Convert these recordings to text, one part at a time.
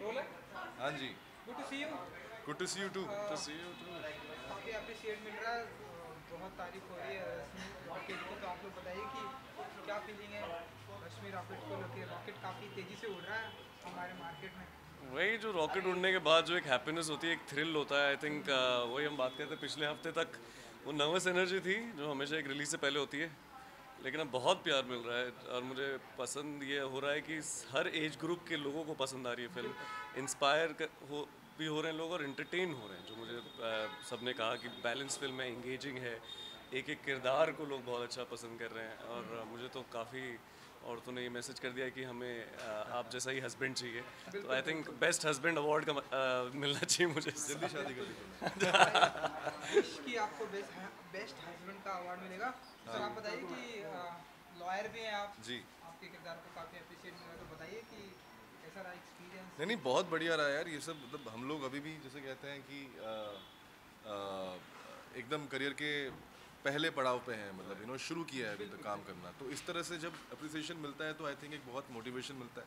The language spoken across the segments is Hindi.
रोल है जी। Good to see you good to see you too to see you too काफ़ी अप्रिशिएट मिल रहा है। बहुत तारीफ़ हो रही है रॉकेट की। तो आप लोग बताइए कि क्या फीलिंग है? रश्मि रॉकेट को लेकर रॉकेट काफ़ी तेज़ी से उड़ रहा है हमारे मार्केट में। वही जो रॉकेट उड़ने के बाद जो एक हैप्पीनेस होती है एक थ्रिल होता है आई थिंक वही हम बात करते हैं। पिछले हफ़्ते तक वो नर्वस एनर्जी थी जो हमेशा एक रिलीज़ से पहले होती है। लेकिन अब बहुत प्यार मिल रहा है और मुझे पसंद ये हो रहा है कि हर एज ग्रुप के लोगों को पसंद आ रही है फ़िल्म इंस्पायर हो, भी हो रहे हैं लोग और इंटरटेन हो रहे हैं, जो मुझे सबने कहा कि बैलेंस फ़िल्म है इंगेजिंग है। एक एक किरदार को लोग बहुत अच्छा पसंद कर रहे हैं और मुझे तो काफ़ी औरतों ने ये मैसेज कर दिया कि हमें आप जैसा ही हस्बैंड चाहिए। तो I think best husband award का uh, मिलना चाहिए मुझे। जल्दी शादी कर आपको बेस्ट हस्बैंड का अवार्ड मिलेगा। सर आप बताइए कि लॉयर भी हैं आप। जी। आपके किरदार को काफ़ी अप्रिशिएट मिला तो बताइए कि कैसा रहा एक्सपीरियंस नहीं नहीं बहुत बढ़िया रहा यार ये सब मतलब हम लोग अभी भी जैसे कहते हैं कि आ, आ, एकदम करियर के पहले पड़ाव पे हैं मतलब इन्होंने शुरू किया है अभी तक काम करना। तो इस तरह से जब अप्रिसिएशन मिलता है तो आई थिंक एक बहुत मोटिवेशन मिलता है।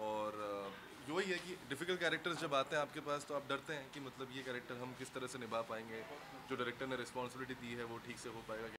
और जो ही है कि डिफ़िकल्ट कैरेक्टर्स जब आते हैं आपके पास तो आप डरते हैं कि मतलब ये कैरेक्टर हम किस तरह से निभा पाएँगे, जो डायरेक्टर ने रिस्पॉन्सिबिलिटी दी है, वो ठीक से हो पाएगा